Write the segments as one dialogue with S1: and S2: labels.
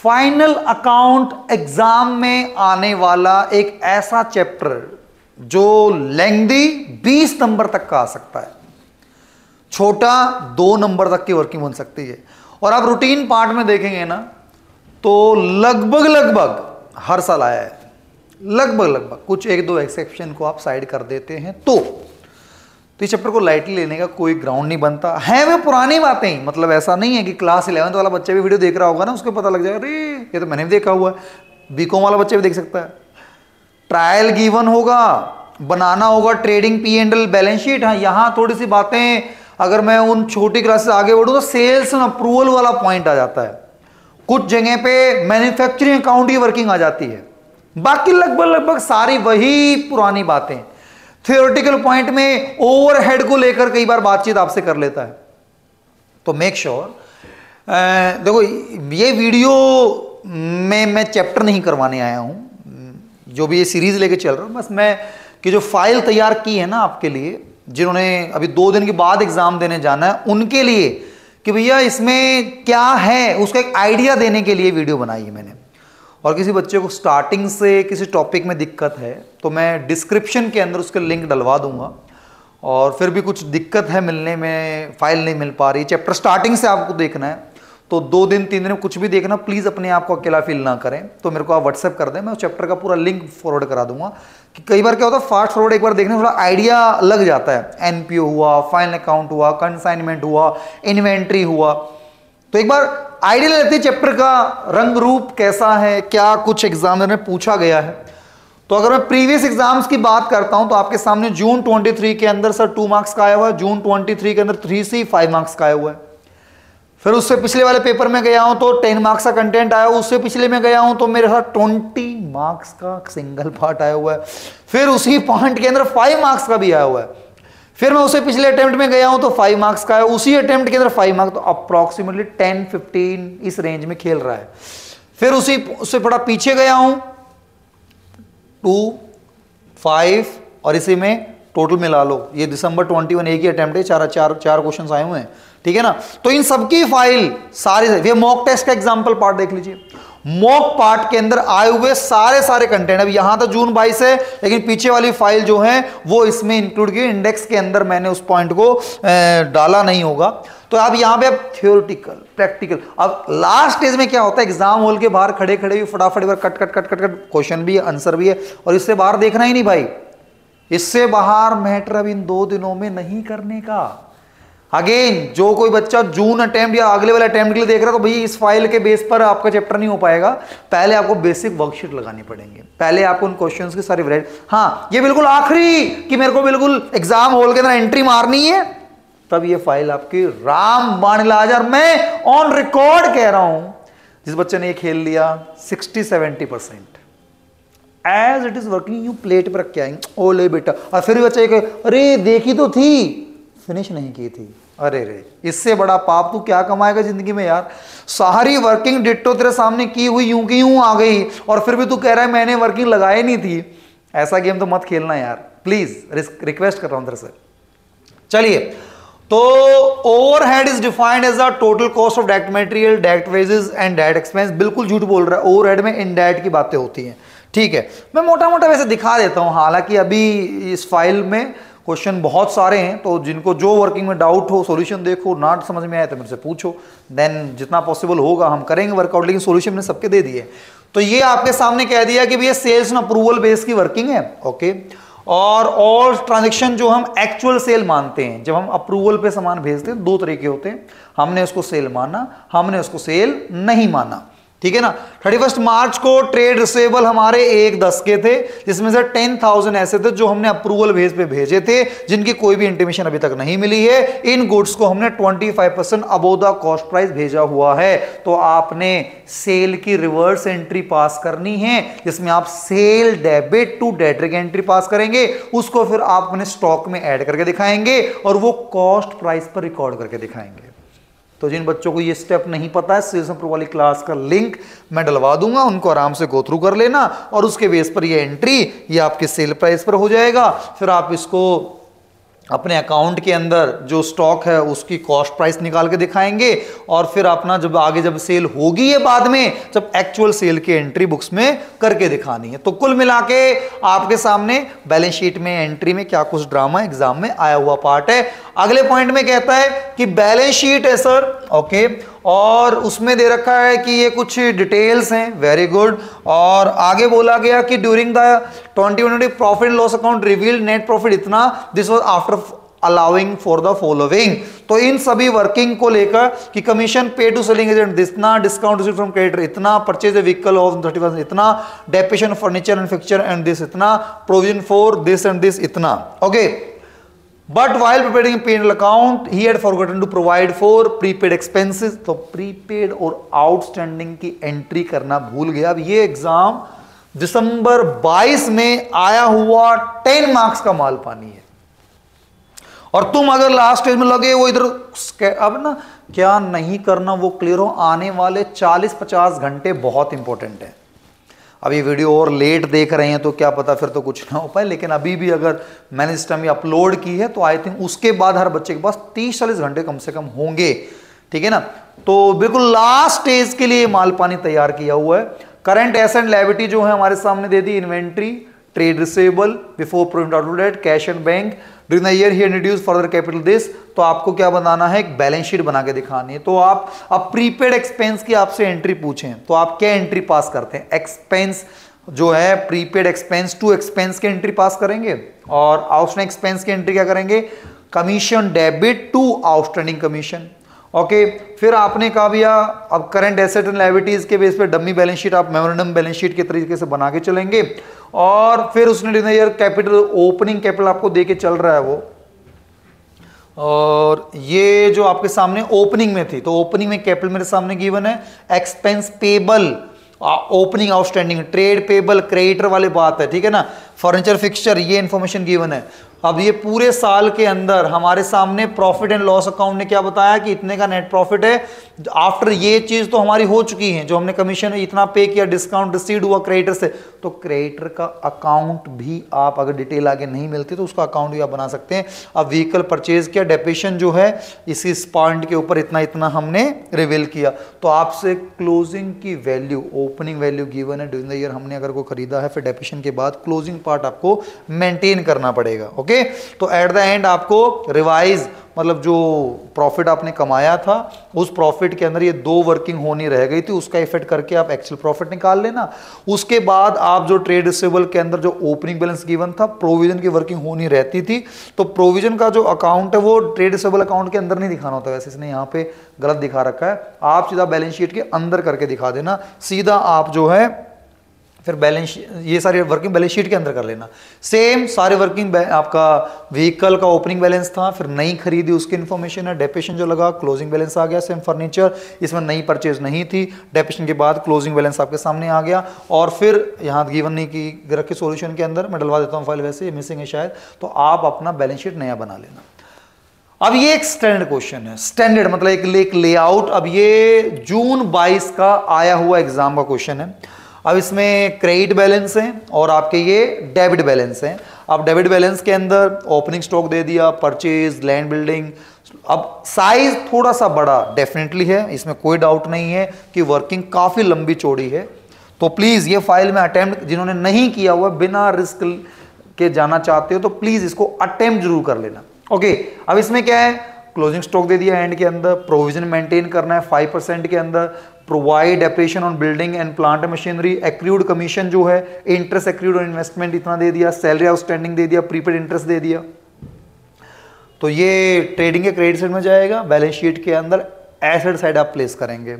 S1: Final account exam में आने वाला एक ऐसा चैप्टर जो लेंदी 20 नंबर तक का आ सकता है। छोटा दो नंबर तक की वर्किंग बन सकती है। और आप रूटीन पार्ट में देखेंगे ना तो लगभग लगभग हर साल आया है। लगभग लगभग कुछ एक दो एक्सेप्शन को आप साइड कर देते हैं तो। तो इस चैप्टर को लाइटली लेने का कोई ग्राउंड नहीं बनता। है वे पुरानी बातें मतलब ऐसा नहीं है कि क्लास इलेवंथ वाला बच्चा भी वीडियो देख रहा होगा ना, उसको पता लग जाएगा, अरे, ये तो मैंने भी देखा हुआ है। बीकॉम वाला बच्चा भी देख सकता है। ट्रायल गिवन होगा, बनाना होगा trading P and L balance sheet हाँ यहाँ थोड़ी सी बातें, अगर मैं उन छोटी क्लासेस आगे बढ़ूँ तो सेल्स एंड अप्रूवल वाला पॉइंट आ जाता है। कुछ जगह पे मैन्युफैक्चरिंग अकाउंट की वर्किंग आ जाती है। बाकी लगभग लगभग सारी वही पुरानी बातें। थियोरिटिकल पॉइंट में ओवरहेड को लेकर कई बार बातचीत आपसे कर लेता है। तो मेक श्योर sure, देखो ये वीडियो में मैं चैप्टर नहीं करवाने आया हूँ। जो भी ये सीरीज़ लेके चल रहा हूँ बस मैं कि जो फ़ाइल तैयार की है ना आपके लिए जिन्होंने अभी दो दिन के बाद एग्ज़ाम देने जाना है उनके लिए कि भैया इसमें क्या है उसका एक आइडिया देने के लिए वीडियो बनाई है मैंने। और किसी बच्चे को स्टार्टिंग से किसी टॉपिक में दिक्कत है तो मैं डिस्क्रिप्शन के अंदर उसके लिंक डलवा दूँगा। और फिर भी कुछ दिक्कत है मिलने में फ़ाइल नहीं मिल पा रही चैप्टर स्टार्टिंग से आपको देखना है तो दो दिन, तीन दिन कुछ भी देखना प्लीज़ अपने आप को अकेला फील ना करें। तो मेरे को आप व्हाट्सएप कर दें, मैं उस चैप्टर का पूरा लिंक फॉरवर्ड करा दूँगा कि कई बार क्या होता है फास्ट फॉरवर्ड एक बार देखने थोड़ा आइडिया लग जाता है। एनपीओ हुआ फाइनल अकाउंट हुआ कंसाइनमेंट हुआ इन्वेंट्री हुआ। तो एक बार आइडिया लेते चैप्टर का रंग रूप कैसा है, क्या कुछ एग्जामिनर में पूछा गया है। तो अगर मैं प्रीवियस एग्ज़ाम्स की बात करता हूँ तो आपके सामने जून 23 के अंदर सर टू मार्क्स का आया हुआ है, जून 23 के अंदर थ्री सी फाइव मार्क्स का आया हुआ है। फिर उससे पिछले वाले पेपर में गया हूँ तो टेन मार्क्स का कंटेंट आया, उससे पिछले में गया हूँ तो मेरे साथ ट्वेंटी मार्क्स का सिंगल पार्ट आया हुआ है। फिर उसी पॉइंट के अंदर फाइव मार्क्स का भी आया हुआ है। फिर मैं उसे पिछले अटेम्प्ट में गया हूँ तो फाइव मार्क्स का है। उसी अटेम्प्ट के अंदर फाइव मार्क्स तो अप्रोक्सीमेटली टेन फिफ्टीन इस रेंज में खेल रहा है। फिर उसी, उससे थोड़ा पीछे गया हूँ टू फाइव और इसी में टोटल मिला लो। ये दिसंबर ट्वेंटी वन एक ही अटेम्प्ट है, चार चार चार क्वेश्चन आए हुए हैं। ठीक है ना? तो इन सबकी फ़ाइल सारी, ये मॉक टेस्ट का एग्ज़ाम्पल पार्ट देख लीजिए। मॉक पार्ट के अंदर आए हुए सारे सारे कंटेंट अब यहाँ तो जून 22 है, लेकिन पीछे वाली फ़ाइल जो है, वो इसमें इंक्लूड की इंडेक्स के अंदर मैंने उस पॉइंट को डाला नहीं होगा। तो अब यहाँ पे अब थियोरिटिकल प्रैक्टिकल अब लास्ट स्टेज में क्या होता है? एग्ज़ाम हॉल के बाहर खड़े खड़े भी फटाफट बार cut cut cut cut cut question भी है आंसर भी है, और इससे बाहर देखना ही नहीं भाई। इससे बाहर मैटर अब इन दो दिनों में नहीं करने का। अगेन जो कोई बच्चा जून अटेम्प्ट या अगले वाले अटेम्प्ट के लिए देख रहा है तो भैया इस फ़ाइल के बेस पर आपका चैप्टर नहीं हो पाएगा। पहले आपको बेसिक वर्कशीट लगानी पड़ेंगे। पहले आपको उन क्वेश्चंस की सारी वराइटी हाँ ये बिल्कुल आखिरी कि मेरे को बिल्कुल एग्ज़ाम हॉल के अंदर एंट्री मारनी है। तब ये फ़ाइल आपकी राम बाणिलाजर मैं ऑन रिकॉर्ड कह रहा हूँ, जिस बच्चे ने ये खेल लिया sixty seventy percent as it is working you plate पर रख के आएँगे। ओ ले बेटा। और फिर बच्चे अरे, देखी तो थी। फिनिश नहीं की थी। अरे रे, इससे बड़ा पाप तू क्या कमाएगा ज़िंदगी में यार? सारी वर्किंग डिट्टो तेरे सामने की हुई, यूँ की यूँ आ गई, और फिर भी तू कह रहा है मैंने वर्किंग लगाई नहीं थी। ऐसा गेम तो मत खेलना यार। प्लीज़ रिक्वेस्ट कर रहा हूँ तेरे से। चलिए तो overhead is defined as a total cost of direct material direct wages and direct expense बिल्कुल झूठ बोल रहा है। ओवरहेड में इनडायरेक्ट की बातें होती हैं। ठीक है, मैं मोटा मोटा वैसे दिखा देता हूँ। हालाँकि अभी इस फ़ाइल में क्वेश्चन बहुत सारे हैं तो जिनको जो वर्किंग में डाउट हो सॉल्यूशन देखो ना समझ में आए तो मेरे से पूछो। देन जितना पॉसिबल होगा, हम करेंगे वर्कआउट लेकिन सॉल्यूशन मैंने सबके दे दिए। तो ये आपके सामने कह दिया कि भैया सेल्स अप्रूवल बेस की वर्किंग है ओके और ऑल ट्रांजेक्शन जो हम एक्चुअल सेल मानते हैं, जब हम अप्रूवल पे सामान भेजते हैं, दो तरीके होते हैं। हमने उसको सेल माना, हमने उसको सेल नहीं माना। ठीक है ना? थर्टी फ़र्स्ट मार्च को ट्रेड रिसेबल हमारे एक दस के थे, जिसमें से टेन थाउज़ेंड ऐसे थे जो हमने अप्रूवल भेज पे भेजे थे, जिनकी कोई भी इंटीमेशन अभी तक नहीं मिली है। इन गुड्स को हमने twenty five percent above the cost price भेजा हुआ है। तो आपने सेल की रिवर्स एंट्री पास करनी है, जिसमें आप सेल डेबिट टू डेटरिक एंट्री पास करेंगे, उसको फिर आप अपने स्टॉक में एड करके दिखाएँगे और वो कॉस्ट प्राइस पर रिकॉर्ड करके दिखाएँगे। तो जिन बच्चों को ये स्टेप नहीं पता है सेल्स प्रो वाली क्लास का लिंक मैं डलवा दूँगा, उनको आराम से गो थ्रू कर लेना और उसके बेस पर ये एंट्री ये आपके सेल प्राइस पर हो जाएगा। फिर आप इसको अपने अकाउंट के अंदर जो स्टॉक है, उसकी कॉस्ट प्राइस निकाल के दिखाएँगे और फिर अपना जब आगे जब सेल होगी है बाद में, जब एक्चुअल सेल की एंट्री बुक्स में करके दिखानी है। तो कुल मिला के आपके सामने बैलेंस शीट में एंट्री में क्या कुछ ड्रामा एग्ज़ाम में आया हुआ पार्ट है। अगले पॉइंट में कहता है कि बैलेंस शीट है सर ओके और उसमें दे रखा है कि ये कुछ डिटेल्स हैं. वेरी गुड और आगे बोला गया कि during the twenty twenty profit loss account reveal net profit इतना this was after allowing for the following तो इन सभी वर्किंग को लेकर कि commission pay to selling agent इतना डिस्काउंट फ्रॉम क्रेडिटर इतना purchase vehicle of thirty percent इतना depreciation furniture and fixture and this इतना provision for this and this इतना. Okay but while preparing P and L account he had forgotten to provide for prepaid expenses तो prepaid और outstanding की entry करना भूल गया। अब ये एग्ज़ाम दिसंबर 22 में आया हुआ 10 मार्क्स का माल पानी है। और तुम अगर लास्ट स्टेज में लगे वो इधर अब ना, क्या नहीं करना, वो क्लियर हो, आने वाले 40-50 घंटे बहुत इंपॉर्टेंट है। अब ये वीडियो और लेट देख रहे हैं तो क्या पता फिर तो कुछ ना हो पाए, लेकिन अभी भी अगर मैंने इस टाइम अपलोड की है तो आई थिंक उसके बाद हर बच्चे के पास तीस चालीस घंटे कम से कम होंगे, ठीक है ना? तो बिल्कुल लास्ट स्टेज के लिए माल पानी तैयार किया हुआ है। करंट एसेंट लाइबिलिटी जो है हमारे सामने दे दी inventory trade receivable before print out cash and bank during the year he introduce further capital this तो आपको क्या बनाना है? एक बैलेंस शीट बना के दिखानी है। तो आप अब प्रीपेड एक्सपेंस की आपसे एंट्री पूछें। तो आप क्या एंट्री पास करते हैं? एक्सपेंस जो है प्रीपेड एक्सपेंस टू एक्सपेंस की एंट्री पास करेंगे। और आउटस्टैंडिंग एक्सपेंस की एंट्री क्या करेंगे? Commission debit to outstanding commission okay फिर आपने कहा भैया, अब करंट एसेट एंड लाइबिलिटीज के बेस पे डमी बैलेंस शीट आप मेमोरेंडम बैलेंस शीट के तरीके से बना के चलेंगे। और फिर उसने यार कैपिटल, ओपनिंग कैपिटल आपको दे के चल रहा है वो। और ये जो आपके सामने ओपनिंग में थी तो ओपनिंग में कैपिटल मेरे सामने गिवन है। Expense payable opening outstanding, trade payable, creditor वाले बात है, ठीक है ना? फर्नीचर फिक्सचर ये इंफॉर्मेशन गिवन है। अब ये पूरे साल के अंदर हमारे सामने प्रॉफिट एंड लॉस अकाउंट ने क्या बताया कि इतने का नेट प्रॉफिट है। आफ्टर ये चीज़ तो हमारी हो चुकी है, जो हमने कमीशन इतना पे किया डिस्काउंट रिसीव हुआ क्रेडिटर से तो क्रेडिटर का अकाउंट भी आप अगर डिटेल आगे नहीं मिलती तो उसका अकाउंट भी आप बना सकते हैं। अब व्हीकल परचेज किया डेपेशन जो है, इसी पॉइंट के ऊपर इतना इतना हमने रिवील किया। तो आपसे क्लोजिंग की वैल्यू ओपनिंग वैल्यू गिवन है। ड्यूरिंग द ईयर हमने अगर को खरीदा है, फिर डेपेशन के बाद क्लोजिंग पार्ट आपको मेंटेन करना पड़ेगा ओके तो एट द एंड आपको रिवाइज मतलब जो प्रॉफिट आपने कमाया था, उस प्रॉफिट के अंदर ये दो वर्किंग होनी रह गई थी, उसका इफ़ेक्ट करके आप एक्चुअल प्रॉफिट निकाल लेना। उसके बाद आप जो ट्रेड रिसेबल के अंदर जो ओपनिंग बैलेंस गिवन था प्रोविज़न की वर्किंग होनी रहती थी तो प्रोविज़न का जो अकाउंट है वो ट्रेड रिसेबल अकाउंट के अंदर नहीं दिखाना होता। वैसे इसने यहाँ पे गलत दिखा रखा है। आप सीधा बैलेंस शीट के अंदर करके दिखा देना। सीधा आप जो है फिर बैलेंस ये सारे वर्किंग बैलेंस शीट के अंदर कर लेना। सेम सारे वर्किंग आपका व्हीकल का ओपनिंग बैलेंस था, फिर नई खरीदी, उसकी इन्फॉर्मेशन है डेपेशन जो लगा क्लोजिंग बैलेंस आ गया सेम फर्नीचर इसमें नई परचेज नहीं थी डेपेशन के बाद क्लोजिंग बैलेंस आपके सामने आ गया, और फिर यहाँ गिवन नहीं की, रखे सोल्यूशन के अंदर, मैं डलवा देता हूँ फ़ाइल वैसे मिसिंग है शायद तो आप अपना बैलेंस शीट नया बना लेना। अब ये एक स्टैंडर्ड क्वेश्चन है स्टैंडर्ड मतलब एक लेआउट अब ये जून 22 का आया हुआ एग्ज़ाम का क्वेश्चन है। अब इसमें क्रेडिट बैलेंस है और आपके ये डेबिट बैलेंस है। अब डेबिट बैलेंस के अंदर ओपनिंग स्टॉक दे दिया परचेज लैंड बिल्डिंग अब साइज़ थोड़ा सा बड़ा डेफिनेटली है, इसमें कोई डाउट नहीं है कि वर्किंग काफ़ी लंबी चौड़ी है। तो प्लीज़ ये फ़ाइल में अटेम्प्ट जिन्होंने नहीं किया हुआ, बिना रिस्क के जाना चाहते हो तो प्लीज़ इसको अटेम्प्ट ज़रूर कर लेना। ओके अब इसमें क्या है? क्लोजिंग स्टॉक दे दिया एंड के अंदर प्रोविज़न मेंटेन करना है फाइव परसेंट के अंदर। Provide depreciation on building and plant machinery accrued commission जो है इंटरेस्ट एक्रूड ऑन इन्वेस्टमेंट इतना दे दिया सैलरी आउटस्टैंडिंग दे दिया प्रीपेड इंटरेस्ट दे दिया। तो ये ट्रेडिंग के क्रेडिट साइड में जाएगा बैलेंस शीट के अंदर एसेट साइड आप प्लेस करेंगे।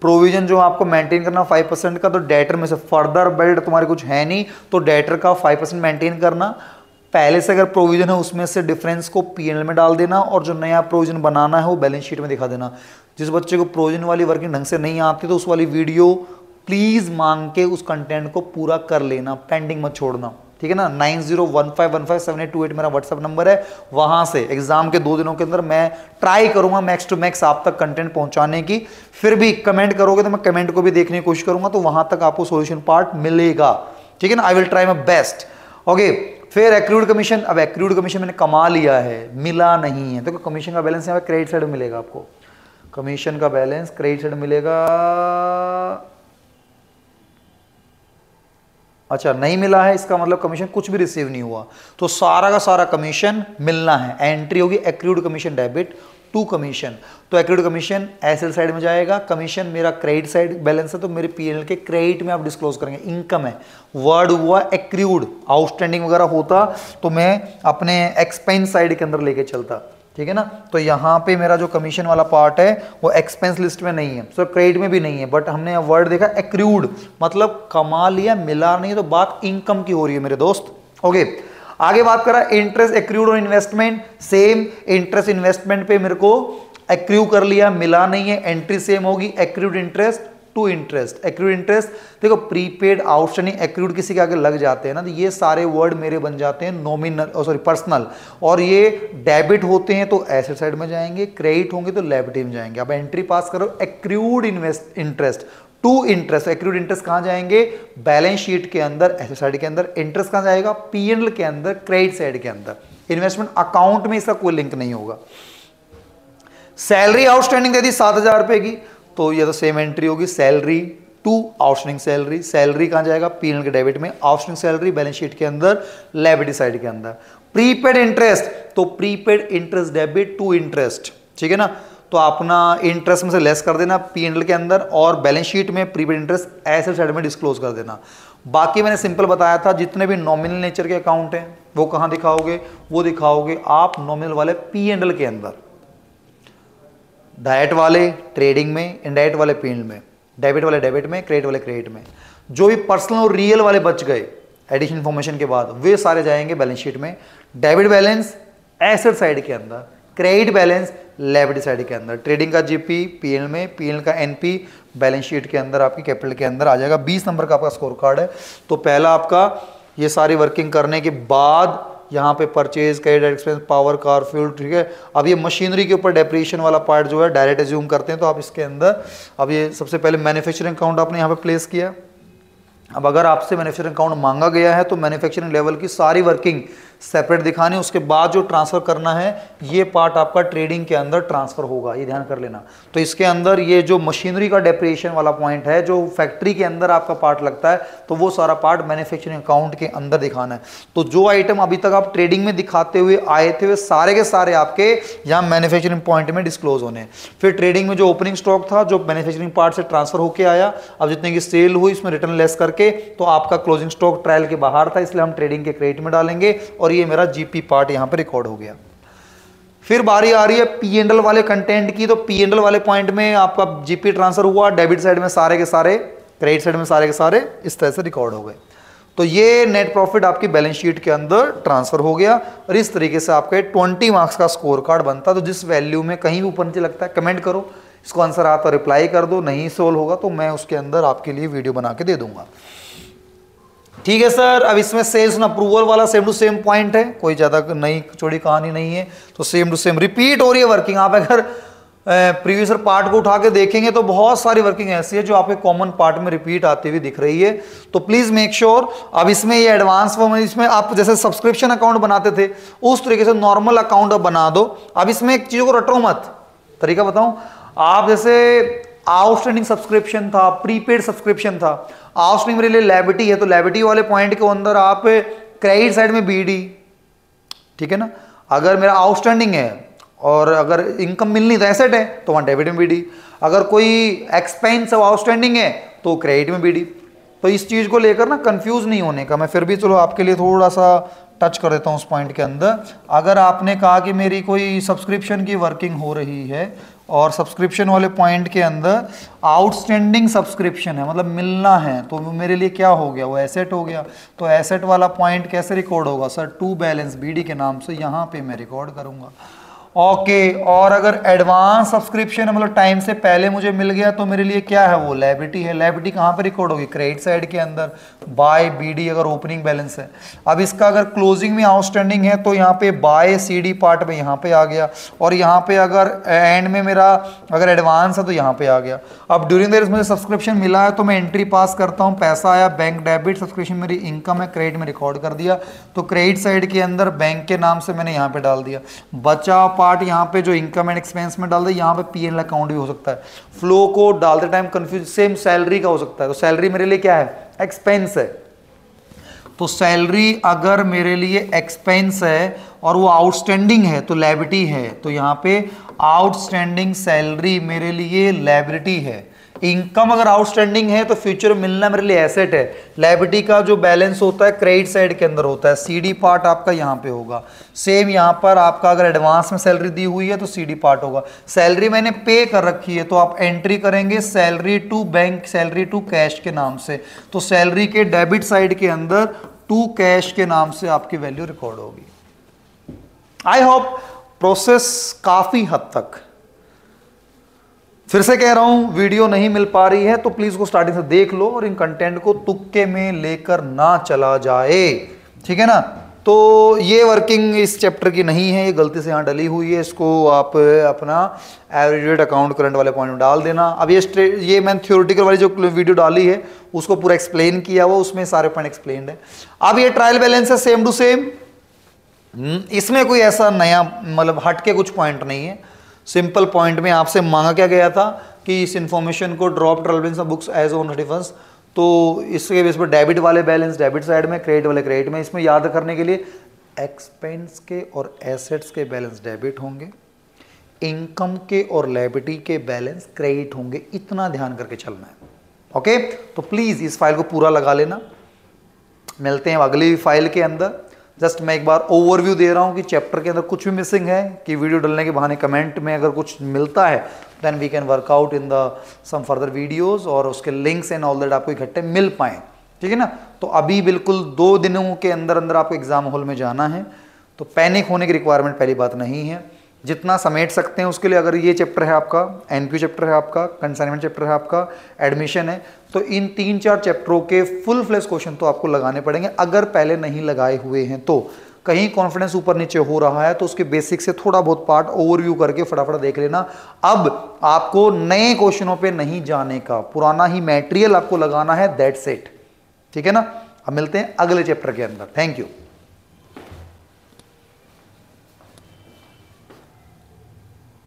S1: प्रोविज़न जो आपको मेंटेन करना फाइव परसेंट का तो डेटर में से फर्दर बेल्ट तुम्हारे कुछ है नहीं तो डेटर का फाइव परसेंट मेंटेन करना। पहले से अगर प्रोविज़न है, उसमें से डिफरेंस को पीएनएल में डाल देना और जो नया प्रोविज़न बनाना है, वो बैलेंस शीट में दिखा देना। जिस बच्चे को प्रोविज़न वाली वर्किंग ढंग से नहीं आती तो उस वाली वीडियो प्लीज़ मांग के उस कंटेंट को पूरा कर लेना पेंडिंग मत छोड़ना। ठीक है ना? Nine zero one five one five seven eight two eight मेरा व्हाट्सअप नंबर है। वहाँ से एग्ज़ाम के दो दिनों के अंदर मैं ट्राई करूँगा मैक्स टू मैक्स आप तक कंटेंट पहुँचाने की। फिर भी कमेंट करोगे तो मैं कमेंट को भी देखने की कोशिश करूँगा तो वहाँ तक आपको सोल्यूशन पार्ट मिलेगा। ठीक है ना? I will try my best okay फिर एक्रूड कमीशन अब एक्रूड कमीशन मैंने कमा लिया है, मिला नहीं है। देखो तो कमीशन का बैलेंस यहाँ क्रेडिट साइड मिलेगा आपको। कमीशन का बैलेंस क्रेडिट मिलेगा। अच्छा नहीं मिला है, इसका मतलब कमीशन कुछ भी रिसीव नहीं हुआ। तो सारा का सारा कमीशन मिलना है। एंट्री होगी accrued commission debit to commission तो एक्रूड कमीशन एसएल साइड में जाएगा। कमीशन मेरा क्रेडिट साइड बैलेंस है तो मेरे पीएनएल के क्रेडिट में आप डिस्क्लोज करेंगे। इनकम है। वर्ड हुआ एक्रूड आउटस्टैंडिंग वगैरह होता तो मैं अपने एक्सपेंस साइड के अंदर लेके चलता। ठीक है ना? तो यहाँ पे मेरा जो कमीशन वाला पार्ट है वो एक्सपेंस लिस्ट में नहीं है। सो so, क्रेडिट में भी नहीं है बट हमने वर्ड देखा एक्रूड मतलब कमा लिया मिला नहीं तो बात इनकम की हो रही है मेरे दोस्त। ओके आगे बात करा इंटरेस्ट एक्रूड और इन्वेस्टमेंट सेम इंटरेस्ट इन्वेस्टमेंट पे मेरे को एक्रू कर लिया मिला नहीं है एंट्री सेम होगी accrued interest to interest accrued interest देखो प्रीपेड आउटस्टैंडिंग एक्रूड किसी के आगे लग जाते हैं ना तो ये सारे वर्ड मेरे बन जाते हैं नॉमिनल सॉरी पर्सनल और ये डेबिट होते हैं तो एसेट साइड में जाएँगे क्रेडिट होंगे तो लेबिटी में जाएँगे। अब एंट्री पास करो accrued invest interest to interest accrued interest कहाँ जाएँगे? बैलेंस शीट के अंदर एसेट साइड के अंदर इंटरेस्ट कहाँ जाएगा? पीएनएल के अंदर क्रेडिट साइड के अंदर। इन्वेस्टमेंट अकाउंट में इसका कोई लिंक नहीं होगा। सैलरी आउटस्टैंडिंग दे दी सात हज़ार रुपए की। तो ये तो सेम एंट्री होगी salary to outstanding salary salary कहाँ जाएगा? पीएनएल के डेबिट में आउटस्टैंडिंग सैलरी बैलेंस शीट के अंदर लाइबिलिटी साइड के अंदर। प्रीपेड इंटरेस्ट तो prepaid interest debit to interest ठीक है ना? तो अपना इंटरेस्ट में से लेस कर देना पीएनएल के अंदर और बैलेंस शीट में प्रीपेड इंटरेस्ट ऐसे साइड में डिस्क्लोज कर देना। बाकी मैंने सिंपल बताया था, जितने भी नॉमिनल नेचर के अकाउंट हैं, वो कहाँ दिखाओगे? वो दिखाओगे आप नॉमिनल वाले पीएनएल के अंदर। डायट वाले ट्रेडिंग में इनडायरेक्ट वाले पीएनएल में डेबिट वाले डेबिट में क्रेडिट वाले क्रेडिट में, जो भी पर्सनल और रियल वाले बच गए एडिशन इन्फॉर्मेशन के बाद, वे सारे जाएँगे बैलेंस शीट में डेबिट बैलेंस एसेट साइड के अंदर क्रेडिट बैलेंस लेबिलिटी साइड के अंदर ट्रेडिंग का जीपी पीएल में पीएल का एनपी बैलेंस शीट के अंदर, आपकी कैपिटल के अंदर आ जाएगा। 20 नंबर का आपका स्कोर कार्ड है। तो पहला आपका ये सारी वर्किंग करने के बाद यहाँ पे purchase credit expense power car fuel ठीक है? अब ये मशीनरी के ऊपर डेप्रिएशन वाला पार्ट जो है डायरेक्ट एज्यूम करते हैं तो आप इसके अंदर, अब ये सबसे पहले मैन्युफैक्चरिंग अकाउंट आपने यहाँ पे प्लेस किया। अब अगर आपसे मैन्युफैक्चरिंग अकाउंट मांगा गया है तो मैन्युफैक्चरिंग लेवल की सारी वर्किंग सेपरेट दिखानी, उसके बाद जो ट्रांसफ़र करना है, ये पार्ट आपका ट्रेडिंग के अंदर ट्रांसफ़र होगा, ये ध्यान कर लेना। तो इसके अंदर ये जो मशीनरी का डेप्रिएशन वाला पॉइंट है, जो फैक्ट्री के अंदर आपका पार्ट लगता है तो वो सारा पार्ट मैन्युफैक्चरिंग अकाउंट के अंदर दिखाना है। तो जो आइटम अभी तक आप ट्रेडिंग में दिखाते हुए आए थे, वे सारे के सारे आपके यहाँ मैन्युफैक्चरिंग पॉइंट में डिस्क्लोज होने फिर ट्रेडिंग में जो ओपनिंग स्टॉक था, जो मैन्युफैक्चरिंग पार्ट से ट्रांसफ़र होकर आया, अब जितने की सेल हुई, इसमें रिटर्न लेस करके तो आपका क्लोजिंग स्टॉक ट्रायल के बाहर था, इसलिए हम ट्रेडिंग के क्रेडिट में डालेंगे और ये मेरा जीपी पार्ट यहाँ पर रिकॉर्ड हो गया। फिर बारी आ रही है पी एंडल वाले कंटेंट की तो पी एंडल वाले पॉइंट में आपका जीपी ट्रांसफ़र हुआ डेबिट साइड में सारे के सारे क्रेडिट साइड में सारे के सारे इस तरह से रिकॉर्ड हो गए। तो ये नेट प्रॉफिट आपकी बैलेंस शीट के अंदर ट्रांसफ़र हो गया और इस तरीके से आपका ट्वेंटी मार्क्स का स्कोर कार्ड बनता। तो जिस वैल्यू में कहीं भी ऊपर नीचे लगता है कमेंट करो, इसको आंसर आता रिप्लाई कर दो, नहीं सोल्व होगा तो मैं उसके अंदर आपके लिए वीडियो बना के दे दूँगा। ठीक है सर, अब इसमें सेल्स अप्रूवल वाला सेम टू सेम पॉइंट है। कोई ज़्यादा नई चौड़ी कहानी नहीं है। तो सेम टू सेम रिपीट हो रही है वर्किंग आप अगर प्रीवियस पार्ट को उठा के देखेंगे तो बहुत सारी वर्किंग ऐसी है जो आपके कॉमन पार्ट में रिपीट आती हुई दिख रही है। तो प्लीज़ मेक श्योर अब इसमें ये एडवांस फॉर्म इसमें आप जैसे सब्सक्रिप्शन अकाउंट बनाते थे, उस तरीके से नॉर्मल अकाउंट अब बना दो। अब इसमें एक चीज़ को रटो मत। तरीका बताऊँ, आप जैसे आउटस्टैंडिंग सब्सक्रिप्शन था प्रीपेड सब्सक्रिप्शन था। आउटस्टैंडिंग मेरे लिए लैबिटी है तो लैबिटी वाले पॉइंट के अंदर आप क्रेडिट साइड में बीडी ठीक है ना? अगर मेरा आउटस्टैंडिंग है और अगर इनकम मिलनी तो एसेट है तो वहाँ डेबिट में बीडी अगर कोई एक्सपेंस आउटस्टैंडिंग है तो क्रेडिट में बीडी तो इस चीज़ को लेकर ना कंफ्यूज नहीं होने का, मैं फिर भी चलो आपके लिए थोड़ा सा टच कर देता हूँ उस पॉइंट के अंदर। अगर आपने कहा कि मेरी कोई सब्सक्रिप्शन की वर्किंग हो रही है और सब्सक्रिप्शन वाले पॉइंट के अंदर आउटस्टैंडिंग सब्सक्रिप्शन है मतलब मिलना है तो मेरे लिए क्या हो गया? वो एसेट हो गया। तो एसेट वाला पॉइंट कैसे रिकॉर्ड होगा? सर टू बैलेंस बीडी के नाम से यहाँ पे मैं रिकॉर्ड करूँगा। ओके और अगर एडवांस सब्सक्रिप्शन मतलब टाइम से पहले मुझे मिल गया तो मेरे लिए क्या है वो? लाइबिलिटी है। लाइबिलिटी कहाँ पे रिकॉर्ड होगी? क्रेडिट साइड के अंदर। बाय बीडी अगर ओपनिंग बैलेंस है। अब इसका अगर क्लोजिंग में आउटस्टैंडिंग है तो यहाँ पे बाय सीडी पार्ट में यहाँ पे आ गया। और यहाँ पे अगर एंड में मेरा अगर एडवांस है तो यहाँ पे आ गया। अब ड्यूरिंग देर मुझे सब्सक्रिप्शन मिला है तो मैं एंट्री पास करता हूँ। पैसा आया बैंक डेबिट सब्सक्रिप्शन मेरी इनकम है क्रेडिट में रिकॉर्ड कर दिया। तो क्रेडिट साइड के अंदर बैंक के नाम से मैंने यहाँ पे डाल दिया। बचा पार्ट यहाँ पे जो इनकम एंड एक्सपेंस में डाल दे, यहाँ पे पी एन अकाउंट भी हो सकता है। फ्लो को डालते टाइम कंफ्यूज सेम सैलरी का हो सकता है। तो सैलरी मेरे लिए क्या है? एक्सपेंस है। तो सैलरी अगर मेरे लिए एक्सपेंस है और वो आउटस्टैंडिंग है तो लेबिटी है। तो यहाँ पे आउटस्टैंडिंग सैलरी मेरे लिए लेबिटी है। इनकम अगर आउटस्टैंडिंग है तो फ्यूचर मिलना मेरे लिए एसेट है। लाइबिलिटी का जो बैलेंस होता है क्रेडिट साइड के अंदर होता है। सीडी पार्ट आपका यहाँ पे होगा। सेम यहाँ पर आपका अगर एडवांस में सैलरी दी हुई है तो सीडी पार्ट होगा। सैलरी मैंने पे कर रखी है तो आप एंट्री करेंगे salary to bank salary to cash के नाम से। तो सैलरी के डेबिट साइड के अंदर टू कैश के नाम से आपकी वैल्यू रिकॉर्ड होगी। आई होप प्रोसेस काफ़ी हद तक फिर से कह रहा हूँ, वीडियो नहीं मिल पा रही है तो प्लीज़ को स्टार्टिंग से देख लो और इन कंटेंट को तुक्के में लेकर ना चला जाए। ठीक है ना? तो ये वर्किंग इस चैप्टर की नहीं है, ये गलती से यहाँ डली हुई है, इसको आप अपना एवरेज रेट अकाउंट करंट वाले पॉइंट में डाल देना। अब ये ये मैंने थ्योरेटिकल वाली जो वीडियो डाली है, उसको पूरा एक्सप्लेन किया हुआ, उसमें सारे पॉइंट एक्सप्लेन है। अब ये ट्रायल बैलेंस है सेम टू सेम इसमें कोई ऐसा नया मतलब हटके कुछ पॉइंट नहीं है। सिंपल पॉइंट में आपसे मांगा क्या गया था कि इस इंफॉर्मेशन को drop of books as on defence तो इसके बेस पर डेबिट वाले बैलेंस डेबिट साइड में क्रेडिट वाले क्रेडिट में, इसमें याद करने के लिए एक्सपेंस के और एसेट्स के बैलेंस डेबिट होंगे इनकम के और लाइबिलिटी के बैलेंस क्रेडिट होंगे। इतना ध्यान करके चलना है। ओके तो प्लीज़ इस फ़ाइल को पूरा लगा लेना। मिलते हैं अगली फ़ाइल के अंदर। जस्ट मैं एक बार ओवरव्यू दे रहा हूँ कि चैप्टर के अंदर कुछ भी मिसिंग है, कि वीडियो डलने के बहाने कमेंट में अगर कुछ मिलता है then we can work out in the some further videos और उसके लिंक्स एंड ऑल दैट आपको इकट्ठे मिल पाए। ठीक है ना? तो अभी बिल्कुल दो दिनों के अंदर अंदर आपको एग्ज़ाम हॉल में जाना है तो पैनिक होने की रिक्वायरमेंट पहली बात नहीं है। जितना समेट सकते हैं उसके लिए अगर ये चैप्टर है आपका एनपीयू चैप्टर है आपका कंसाइनमेंट चैप्टर है आपका एडमिशन है तो इन तीन चार चैप्टरों के फुल फ्लेस क्वेश्चन तो आपको लगाने पड़ेंगे। अगर पहले नहीं लगाए हुए हैं तो कहीं कॉन्फिडेंस ऊपर नीचे हो रहा है तो उसके बेसिक से थोड़ा बहुत पार्ट ओवरव्यू करके फटाफट देख लेना। अब आपको नए क्वेश्चनों पे नहीं जाने का, पुराना ही मटेरियल आपको लगाना है दैट सेट ठीक है ना? अब मिलते हैं अगले चैप्टर के अंदर। Thank you